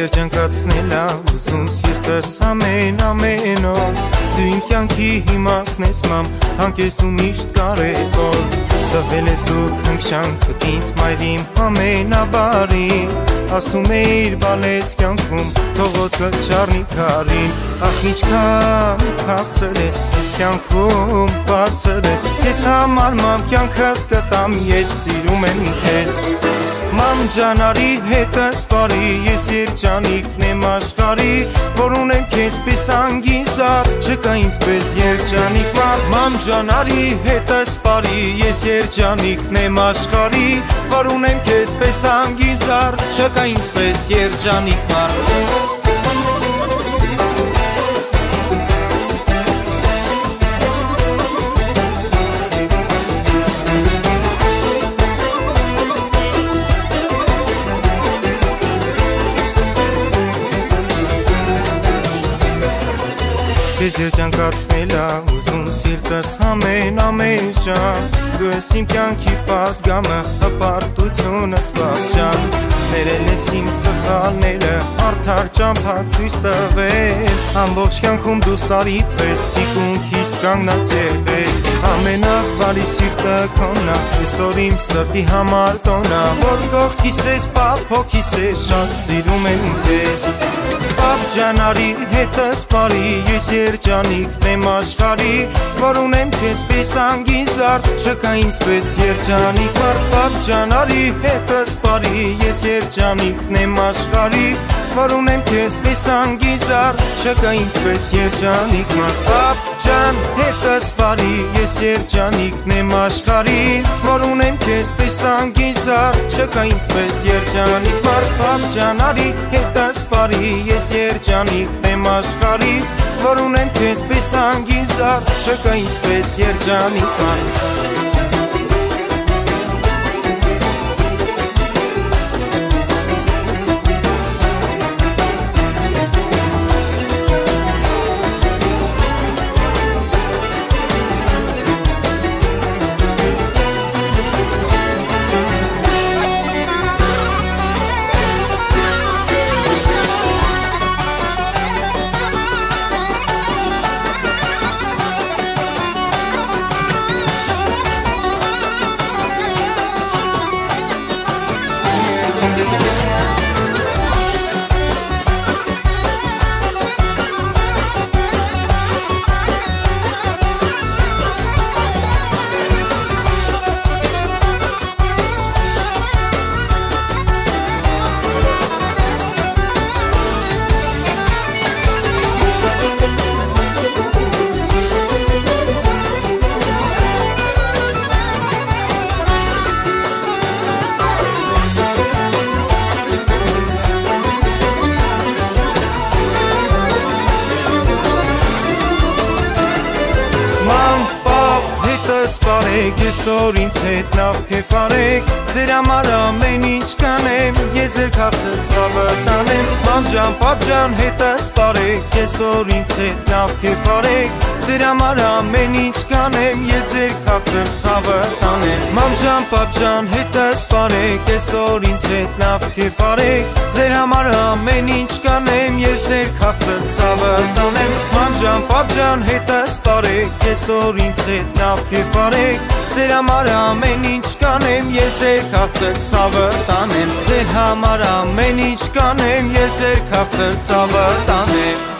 երջանկացնել ա ուզում սիրտս ամեն ամեն օր Դու իմ կյանքի հիմասն ես մամ, թանկ ես ու միշտ կարևոր Տվել ես դու քնքշանքդ ինձ մայրիմ ամենաբարի Ասում էիր բալես կյանքում թողոտ կճարնի քարին Ախ ինչքան քաղցր ես ես կյանքում բարձր ես Ես համար մամ կյանքս կտամ ես սիրում եմ քեզ Մամ ջանարի հետս բարի ես երջանիկն եմ աշխարի որ ունեմ քեզ պես անգիզար չկա ինձ պես երջանիկ մամ Մամ ջանարի հետս բարի ես երջանիկն եմ աշխարի որ ունեմ քեզ պես անգիզար չկա ինձ պես երջանիկ մամ Քեզ երջանկացնել ա ուզում սիրտս ամեն ամեն ժամ Դու ես իմ կյանքի պատգամը, հպարտությունս վաղճան Ներել ես իմ սխալները, արդար ճամփա ցույց տվել Ամբողջ կյանքում դու սարի պես թիկունքիս կանգնած եղել Ամենավարի սիրտը քոնա, այսօր իմ սրտի համար տոնա Որ կողքիս ես, պապ հոգիս ես, շատ սիրում եմ քեզ Պապ ջանարի հետս բարի Ես երջանիկն եմ աշխարի Որ ունեմ քեզ պես անգիզարդ Չկա ինձ պես երջանիկ Մար պապ ջանարի հետս բարի Ես երջանիկն եմ աշխարի Որ ունեմ քեզ պես անգիզարդ Չկա ինձ պես երջանիկ Մար պապ ջան հետս բարի Ես երջանիկն եմ աշխարի Որ ունեմ քեզ պես անգիզարդ Չկա ինձ պես երջանիկ Մար պապ ջանարի հետս բարի Ես երջանիկն եմ աշխարի Որ ունեմ քեզ պես անգիզար Չկա ինձ պես երջանիկ ման սպարեք Այսօր ինձ հետ լավ կեֆ արեք Ձեր համար ամեն ինչ կանեմ Ես ձեր քաղցր ցավը տանեմ Մամ ջան, պապ ջան, հետը սպարեք Այսօր ինձ հետ լավ կեֆ արեք Ձեր համար ամեն ինչ կանեմ Ես ձեր քաղցր ցավը տանեմ Մամ ջան, պապ ջան, հետը սպարեք Այսօր ինձ հետ լավ կեֆ արեք Ձեր համար ամեն ինչ կանեմ Ես ձեր քաղցր ցավը տանեմ Մամ ջան, պապ սպարեք Այսօր ինձ հետ լավ կեֆ արեք Ձեր համար ամեն ինչ կանեմ, ես էր քաղցր ցավը տանեմ Ձեր համար ամեն ինչ կանեմ, ես էր քաղցր ցավը տանեմ